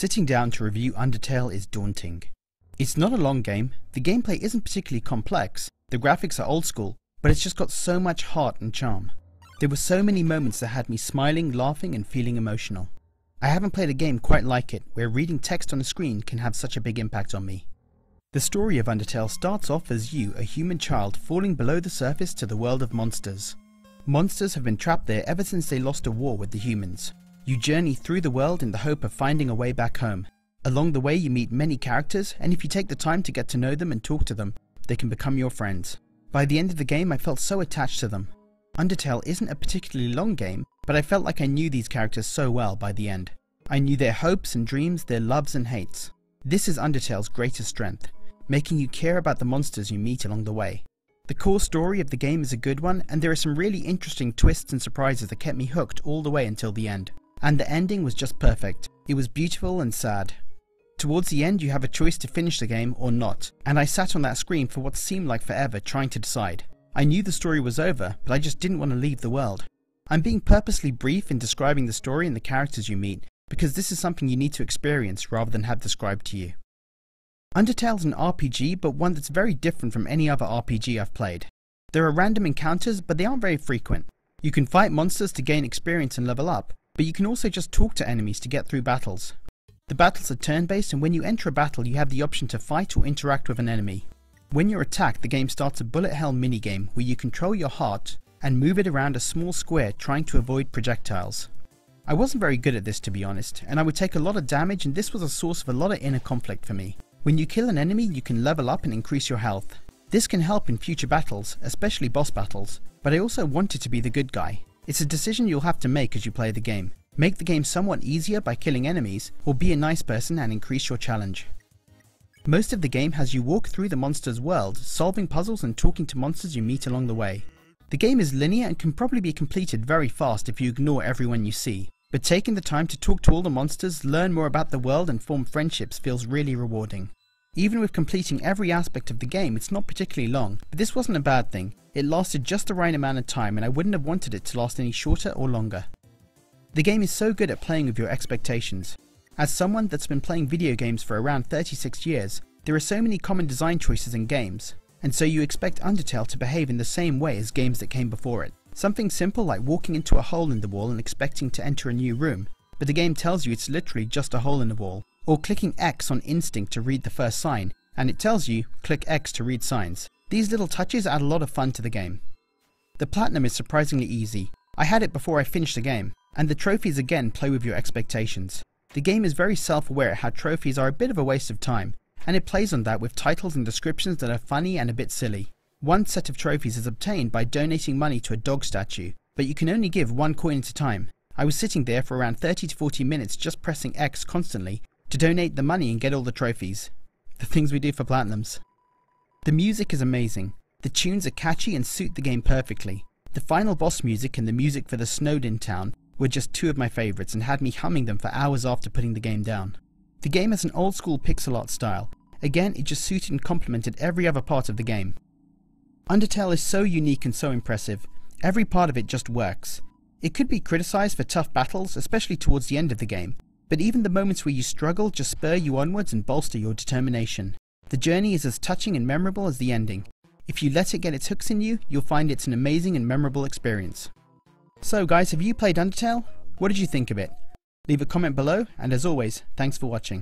Sitting down to review Undertale is daunting. It's not a long game, the gameplay isn't particularly complex, the graphics are old school, but it's just got so much heart and charm. There were so many moments that had me smiling, laughing and feeling emotional. I haven't played a game quite like it, where reading text on a screen can have such a big impact on me. The story of Undertale starts off as you, a human child, falling below the surface to the world of monsters. Monsters have been trapped there ever since they lost a war with the humans. You journey through the world in the hope of finding a way back home. Along the way you meet many characters and if you take the time to get to know them and talk to them, they can become your friends. By the end of the game I felt so attached to them. Undertale isn't a particularly long game, but I felt like I knew these characters so well by the end. I knew their hopes and dreams, their loves and hates. This is Undertale's greatest strength, making you care about the monsters you meet along the way. The core story of the game is a good one, and there are some really interesting twists and surprises that kept me hooked all the way until the end. And the ending was just perfect. It was beautiful and sad. Towards the end you have a choice to finish the game or not, and I sat on that screen for what seemed like forever trying to decide. I knew the story was over, but I just didn't want to leave the world. I'm being purposely brief in describing the story and the characters you meet, because this is something you need to experience rather than have described to you. Undertale's an RPG, but one that's very different from any other RPG I've played. There are random encounters, but they aren't very frequent. You can fight monsters to gain experience and level up, but you can also just talk to enemies to get through battles. The battles are turn-based and when you enter a battle you have the option to fight or interact with an enemy. When you're attacked the game starts a bullet hell minigame where you control your heart and move it around a small square trying to avoid projectiles. I wasn't very good at this to be honest, and I would take a lot of damage and this was a source of a lot of inner conflict for me. When you kill an enemy you can level up and increase your health. This can help in future battles, especially boss battles, but I also wanted to be the good guy, it's a decision you'll have to make as you play the game. Make the game somewhat easier by killing enemies, or be a nice person and increase your challenge. Most of the game has you walk through the monster's world, solving puzzles and talking to monsters you meet along the way. The game is linear and can probably be completed very fast if you ignore everyone you see, but taking the time to talk to all the monsters, learn more about the world and form friendships feels really rewarding. Even with completing every aspect of the game, it's not particularly long, but this wasn't a bad thing. It lasted just the right amount of time and I wouldn't have wanted it to last any shorter or longer. The game is so good at playing with your expectations. As someone that's been playing video games for around 36 years, there are so many common design choices in games, and so you expect Undertale to behave in the same way as games that came before it. Something simple like walking into a hole in the wall and expecting to enter a new room, but the game tells you it's literally just a hole in the wall, or clicking X on instinct to read the first sign, and it tells you click X to read signs. These little touches add a lot of fun to the game. The platinum is surprisingly easy. I had it before I finished the game, and the trophies again play with your expectations. The game is very self-aware how trophies are a bit of a waste of time, and it plays on that with titles and descriptions that are funny and a bit silly. One set of trophies is obtained by donating money to a dog statue, but you can only give one coin at a time. I was sitting there for around 30 to 40 minutes just pressing X constantly to donate the money and get all the trophies. The things we do for Platinums. The music is amazing. The tunes are catchy and suit the game perfectly. The final boss music and the music for the Snowdin town were just two of my favourites and had me humming them for hours after putting the game down. The game has an old school pixel art style. Again, it just suited and complemented every other part of the game. Undertale is so unique and so impressive. Every part of it just works. It could be criticised for tough battles, especially towards the end of the game, but even the moments where you struggle just spur you onwards and bolster your determination. The journey is as touching and memorable as the ending. If you let it get its hooks in you, you'll find it's an amazing and memorable experience. So guys, have you played Undertale? What did you think of it? Leave a comment below, and as always, thanks for watching.